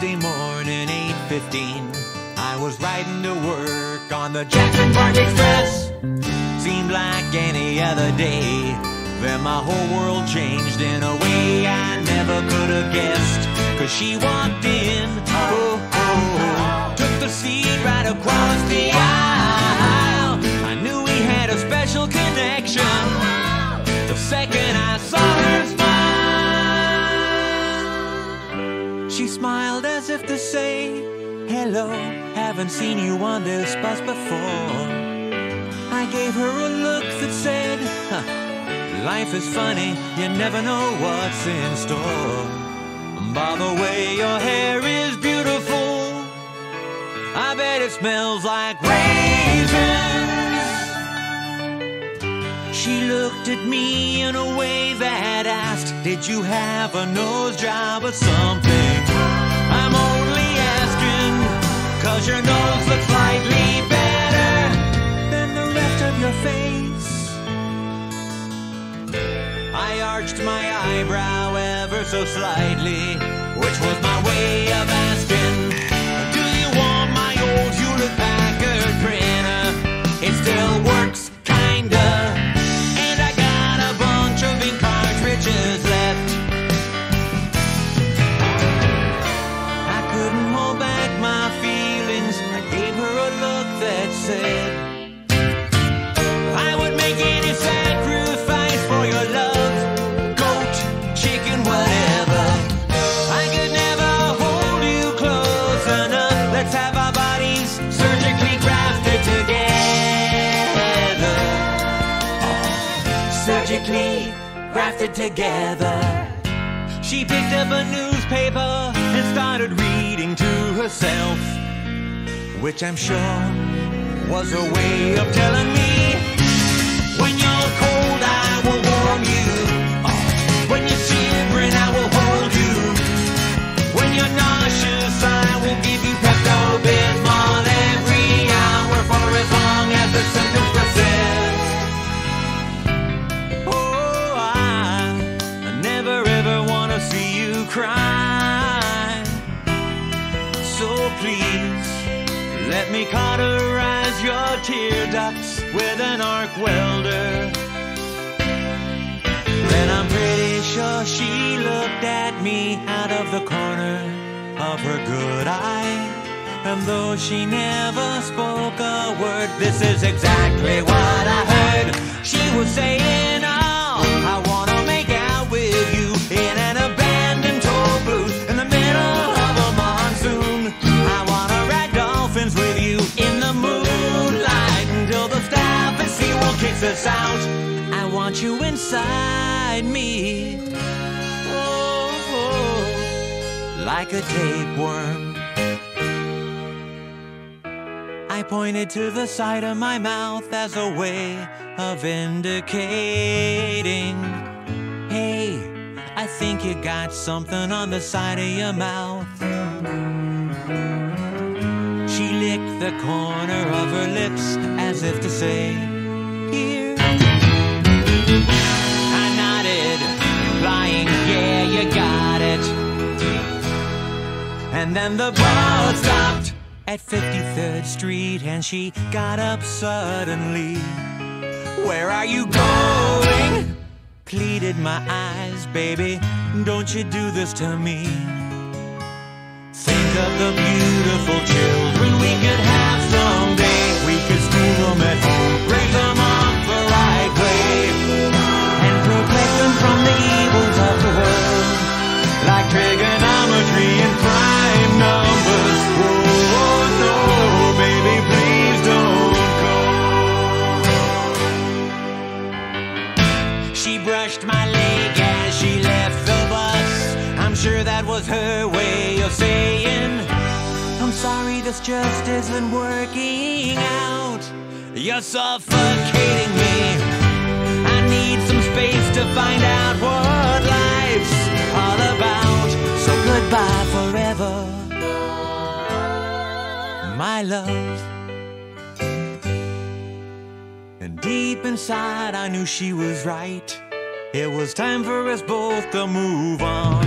Tuesday morning, 8.15. I was riding to work on the Jackson Park Express. Seemed like any other day. Then my whole world changed in a way I never could have guessed. Cause she walked in, oh, oh, oh, took the seat right across the aisle. I knew we had a special connection the second I saw if to say, Hello, haven't seen you on this bus before. I gave her a look that said, Life is funny, you never know what's in store. By the way, your hair is beautiful. I bet it smells like raisins. She looked at me in a way that asked, Did you have a nose job or something? Cause your nose looks slightly better than the rest of your face. I arched my eyebrow ever so slightly, which was my way of asking, Surgically grafted together. She picked up a newspaper and started reading to herself, which I'm sure was a way of telling me please, let me cauterize your tear ducts with an arc welder. Then I'm pretty sure she looked at me out of the corner of her good eye. And though she never spoke a word, this is exactly what I heard. She was saying, you inside me. Oh, oh, like a tapeworm. I pointed to the side of my mouth as a way of indicating. Hey, I think you got something on the side of your mouth. She licked the corner of her lips as if to say, Here. And then the bus stopped at 53rd Street and she got up suddenly. Where are you going? Pleaded my eyes, baby. Don't you do this to me. Think of the beautiful children we could have someday. We could school them at home, that was her way of saying, I'm sorry, this just isn't working out. You're suffocating me. I need some space to find out what life's all about. So goodbye forever, my love. And deep inside, I knew she was right. It was time for us both to move on.